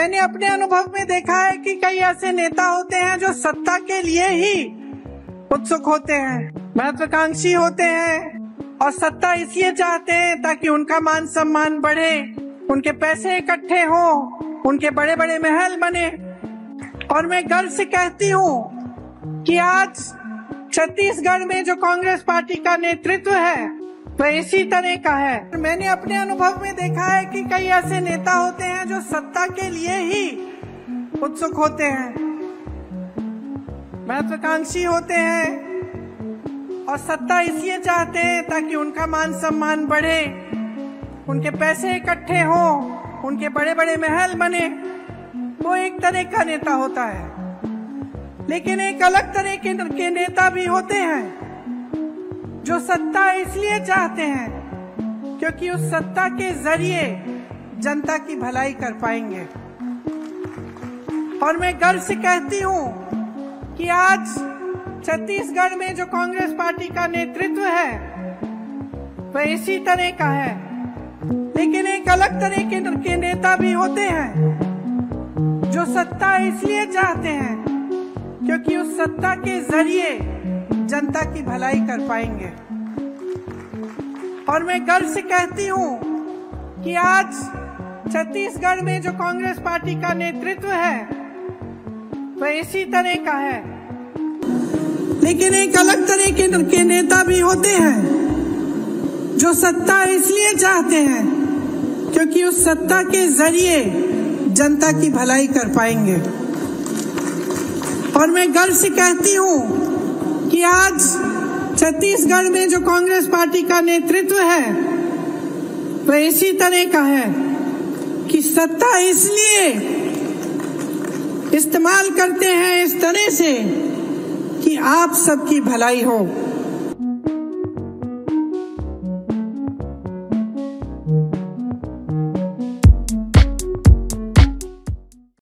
मैंने अपने अनुभव में देखा है कि कई ऐसे नेता होते हैं जो सत्ता के लिए ही उत्सुक होते हैं, महत्वाकांक्षी होते हैं और सत्ता इसलिए चाहते हैं ताकि उनका मान सम्मान बढ़े, उनके पैसे इकट्ठे हो, उनके बड़े बड़े महल बने। और मैं गर्व से कहती हूँ कि आज छत्तीसगढ़ में जो कांग्रेस पार्टी का नेतृत्व है वह इसी तरह का है। मैंने अपने अनुभव में देखा है कि कई ऐसे नेता होते हैं जो सत्ता के लिए ही उत्सुक होते हैं, महत्वाकांक्षी होते हैं और सत्ता इसलिए चाहते हैं ताकि उनका मान सम्मान बढ़े, उनके पैसे इकट्ठे हो, उनके बड़े बड़े महल बने। वो एक तरह का नेता होता है, लेकिन एक अलग तरह के नेता भी होते हैं। जो सत्ता इसलिए चाहते हैं क्योंकि उस सत्ता के ज़रिए जनता की भलाई कर पाएँगे। और मैं गर्व से कहती हूँ कि आज छत्तीसगढ़ में जो कांग्रेस पार्टी का नेतृत्व है वह इसी तरह का है। लेकिन एक अलग तरह के, के नेता भी होते हैं जो सत्ता इसलिए चाहते हैं क्योंकि उस सत्ता के ज़रिए जनता की भलाई कर पाएँगे। और मैं गर्व से कहती हूँ कि आज छत्तीसगढ़ में जो कांग्रेस पार्टी का नेतृत्व है वह इसी तरह का है। लेकिन एक अलग तरह के, के नेता भी होते हैं जो सत्ता इसलिए चाहते हैं क्योंकि उस सत्ता के ज़रिए जनता की भलाई कर पाएँगे। और मैं गर्व से कहती हूँ कि आज छत्तीसगढ़ में जो कांग्रेस पार्टी का नेतृत्व है, वह इसी तरह का है कि सत्ता इसलिए इस्तेमाल करते हैं इस तरह से कि आप सबकी भलाई हो।